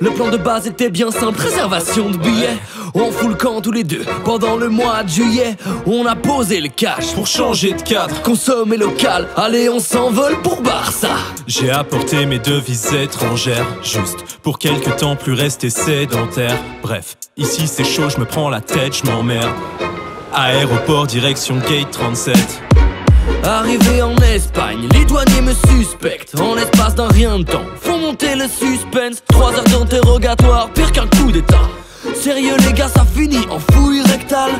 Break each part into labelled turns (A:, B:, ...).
A: Le plan de base était bien simple, réservation de billets. On fout le camp tous les deux pendant le mois de juillet. On a posé le cash
B: Pour changer de cadre,
A: consommer local. Allez, on s'envole pour Barça.
B: j'ai apporté mes devises étrangères. Juste pour quelques temps plus rester sédentaire. Bref, ici c'est chaud, je me prends la tête, je m'emmerde. Aéroport, direction gate 37.
A: Arrivé en Espagne, les douaniers me suspectent. En l'espace d'un rien de temps, monter le suspense. Trois heures d'interrogatoire, pire qu'un coup d'état. Sérieux, les gars, ça finit en fouille rectale.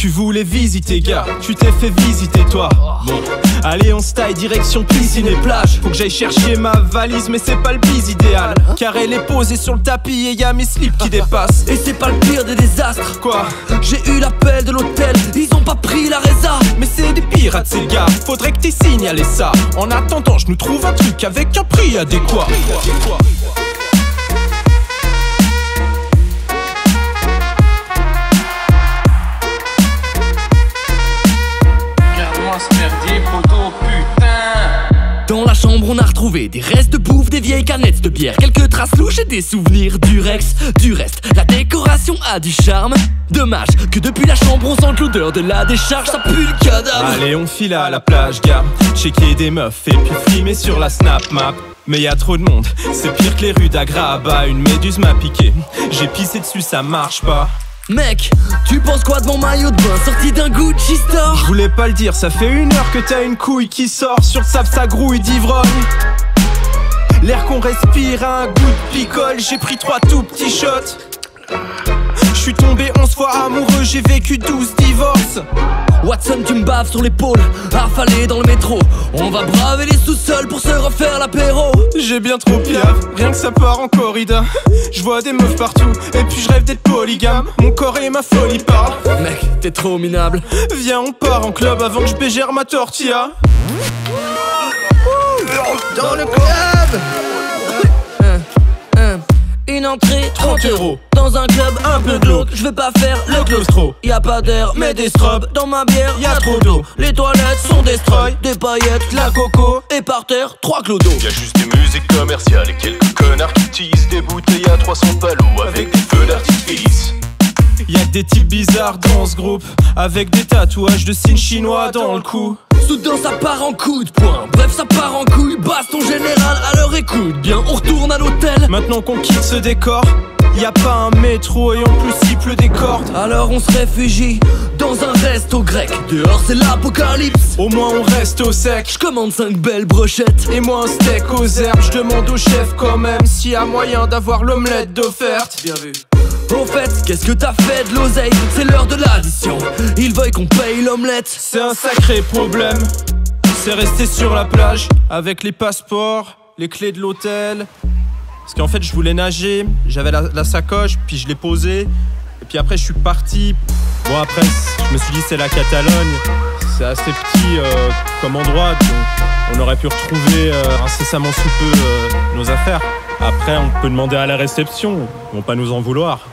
B: Tu voulais visiter, gars, tu t'es fait visiter, toi. Bon, allez, on se taille, direction piscine et plage. Faut que j'aille chercher ma valise, mais c'est pas le bise idéal. Car elle est posée sur le tapis et y a mes slips qui dépassent.
A: Et c'est pas le pire des désastres.
B: Quoi?
A: J'ai eu l'appel de l'hôtel, ils ont pas pris la résa.
B: Mais c'est des pirates, ces gars. Faudrait que t'aies signalé ça. En attendant, je nous trouve un truc avec un prix adéquat.
A: Dans la chambre, on a retrouvé des restes de bouffe, des vieilles canettes de bière, quelques traces louches et des souvenirs du Rex. Du reste, la décoration a du charme. Dommage que depuis la chambre, on sente l'odeur de la décharge, ça pue le cadavre.
B: Allez, on file à la plage, gars. Checker des meufs et puis frimer sur la snap map. Mais y a trop de monde, c'est pire que les rues d'Agraba. Une méduse m'a piqué. J'ai pissé dessus, ça marche pas.
A: Mec, tu penses quoi de mon maillot de bain sorti d'un Gucci store
B: Je voulais pas le dire, ça fait une heure que t'as une couille qui sort sur le sable, ça grouille d'ivrogne. L'air qu'on respire a un goût de picole, j'ai pris trois tout petits shots. Je suis tombé 11 fois amoureux, j'ai vécu 12 divorces.
A: Watson, tu me baves sur l'épaule, affalé dans le métro. On va braver les sous-sols pour se refaire l'apéro.
B: J'ai bien trop piaf, rien que ça part en corrida. Je vois des meufs partout, et puis je rêve d'être polygame. Mon corps et ma folie parlent.
A: Mec, t'es trop minable.
B: Viens, on part en club avant que je bégère ma tortilla.
A: Dans le club Une entrée 30 euros. Dans un club un peu glauque Je vais pas faire le claustro. Y a pas d'air mais des strobes. Dans ma bière y a trop d'eau. Les toilettes sont des destroy Des paillettes, la coco Et par terre, trois clodos.
C: Y a juste des musiques commerciales et quelques connards qui teasent Des bouteilles à 300 palos avec des feux d'artifice.
B: Y'a que des types bizarres dans ce groupe, avec des tatouages de signes chinois dans le cou.
A: Soudain ça part en coup de poing. Bref ça part en couille. Baston général Alors écoute. Bien On retourne à l'hôtel.
B: Maintenant qu'on quitte ce décor, y a pas un métro et en plus il pleut des cordes.
A: Alors on se réfugie Dans un resto grec Dehors c'est l'apocalypse
B: Au moins on reste au sec.
A: Je commande 5 belles brochettes
B: Et moi un steak aux herbes, je demande au chef quand même s'il y a moyen d'avoir l'omelette d'offerte.
A: Bien vu. Au fait, qu'est-ce que t'as fait de l'oseille? C'est l'heure de l'addition. Ils veulent qu'on paye l'omelette.
B: C'est un sacré problème. C'est rester sur la plage avec les passeports, les clés de l'hôtel. Parce qu'en fait, je voulais nager, j'avais la, sacoche, puis je l'ai posée. Et puis après, je suis parti. Bon, après, je me suis dit, c'est la Catalogne. C'est assez petit euh, comme endroit, donc on aurait pu retrouver euh, incessamment sous peu euh, nos affaires. Après, on peut demander à la réception, ils vont pas nous en vouloir.